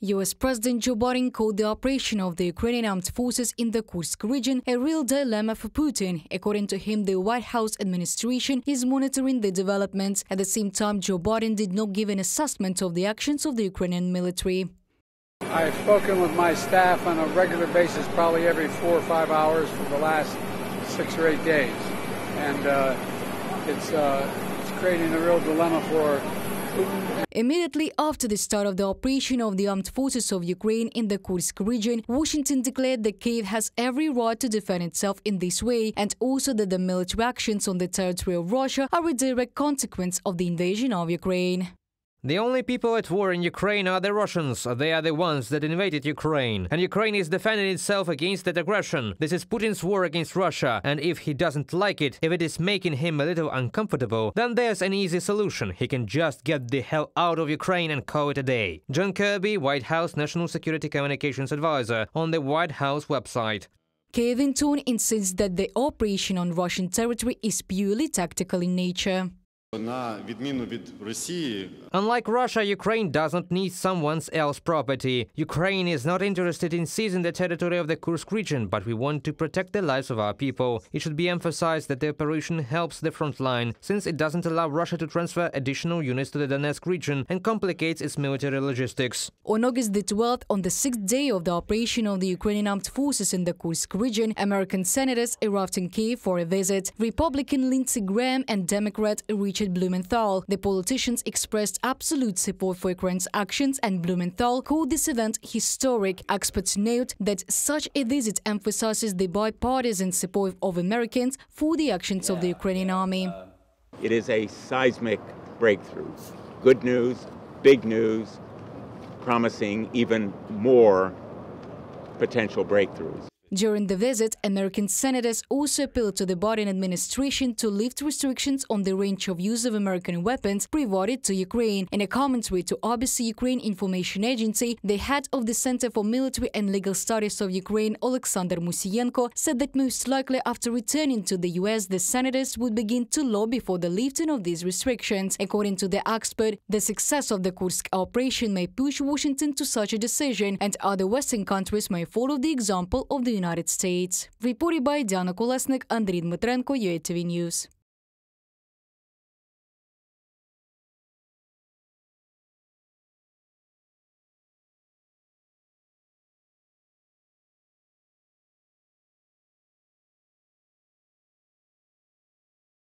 US President Joe Biden called the operation of the Ukrainian armed forces in the Kursk region a real dilemma for Putin. According to him, the White House administration is monitoring the developments. At the same time, Joe Biden did not give an assessment of the actions of the Ukrainian military. I've spoken with my staff on a regular basis, probably every four or five hours for the last six or eight days. And uh, it's, uh, it's creating a real dilemma for Immediately after the start of the operation of the armed forces of Ukraine in the Kursk region, Washington declared that Kiev has every right to defend itself in this way and also that the military actions on the territory of Russia are a direct consequence of the invasion of Ukraine. The only people at war in Ukraine are the Russians. They are the ones that invaded Ukraine. And Ukraine is defending itself against that aggression. This is Putin's war against Russia. And if he doesn't like it, if it is making him a little uncomfortable, then there's an easy solution. He can just get the hell out of Ukraine and call it a day. John Kirby, White House National Security Communications Advisor, on the White House website. Kiev in turn insists that the operation on Russian territory is purely tactical in nature. Unlike Russia, Ukraine doesn't need someone else's property. Ukraine is not interested in seizing the territory of the Kursk region, but we want to protect the lives of our people. It should be emphasized that the operation helps the front line, since it doesn't allow Russia to transfer additional units to the Donetsk region and complicates its military logistics. On August the 12th, on the sixth day of the operation of the Ukrainian armed forces in the Kursk region, American senators arrived in Kiev for a visit. Republican Lindsey Graham and Democrat Richard Blumenthal. The politicians expressed absolute support for Ukraine's actions, and Blumenthal called this event historic. Experts note that such a visit emphasizes the bipartisan support of Americans for the actions of the Ukrainian army. Uh, it is a seismic breakthrough. Good news, big news, promising even more potential breakthroughs. During the visit, American senators also appealed to the Biden administration to lift restrictions on the range of use of American weapons provided to Ukraine. In a commentary to RBC Ukraine Information Agency, the head of the Center for Military and Legal Studies of Ukraine, Alexander Musienko, said that most likely after returning to the US, the senators would begin to lobby for the lifting of these restrictions. According to the expert, the success of the Kursk operation may push Washington to such a decision, and other Western countries may follow the example of the United United States. В Іпорі Байдяна Колесник, Андрій Дмитренко, UATV News.